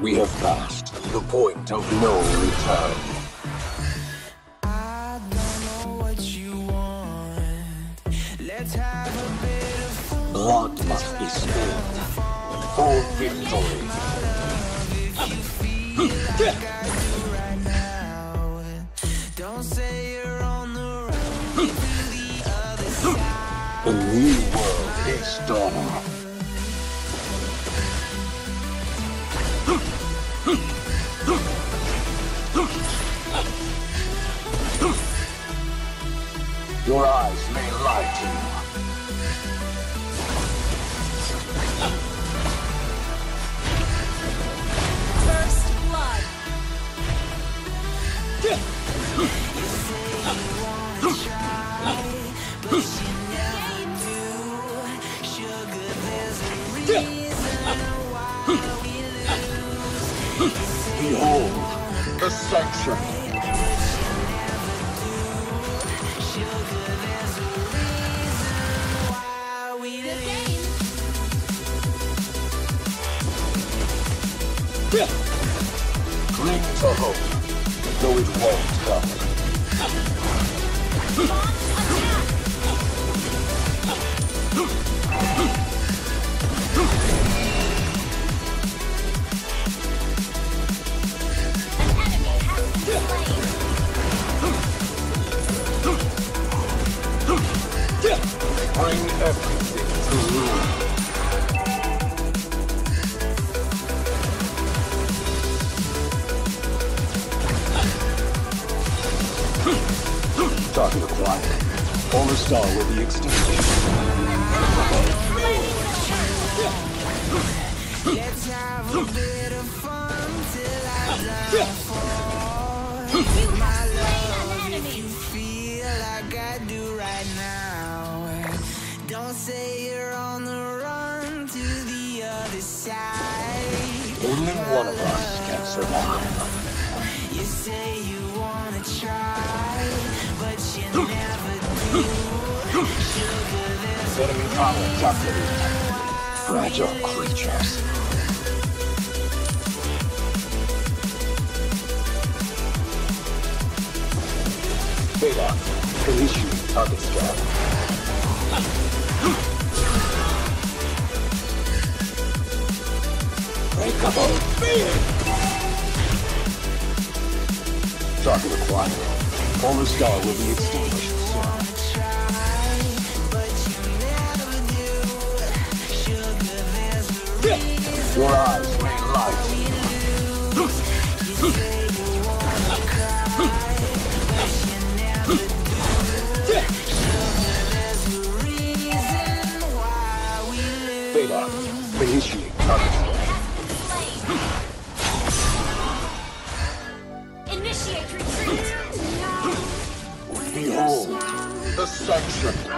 We have passed the point of no return. I don't know what you want. Let's have a bit of fun. Blood must be spilled for victory the world is dawning. Cling to hope, though it. Won't come. Target acquired. Polar Star will be extinguished. Let's have a bit of fun till I die for. You have slain. Feel like I do right now. Don't say you're on the run to the other side. Only one of us can survive. You say There's Enemy power calculated. Fragile creatures. Beta, initiate target scan. Breakable beam! Target acquired. Polar Star will be extinguished Your eyes may you. Beta, initiate. Initiate retreat. Behold, the sanction.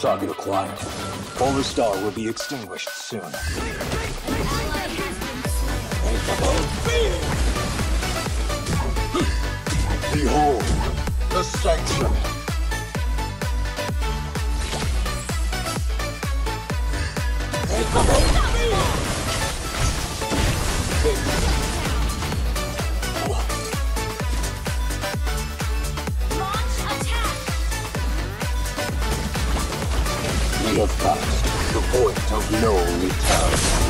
Target acquired. Polar Star will be extinguished soon. Behold, the sanction. Launch The point of no return.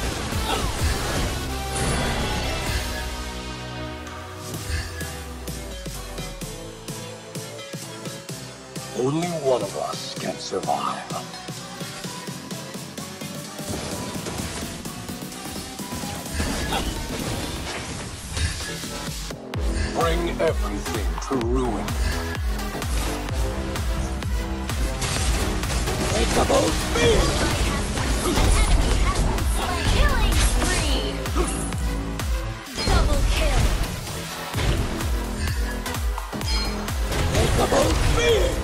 one of us can survive. Bring everything to ruin. Take the Killing spree. Double kill. An enemy has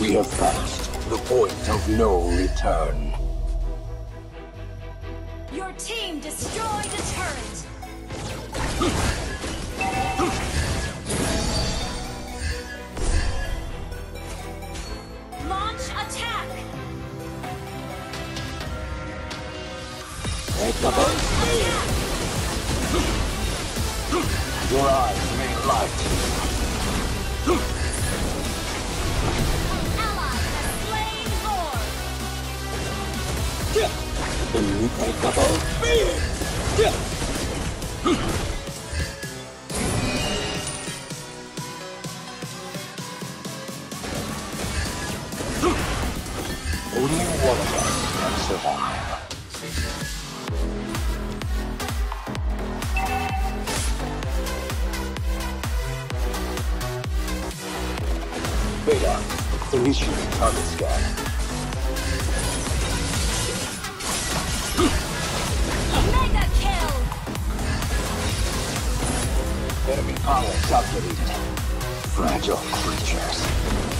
We have passed the point of no return. Your team destroyed a turret. Launch attack. Your eyes may light. Only one of us can survive. Beta, initiate target scan. Enemy power calculated. Fragile creatures.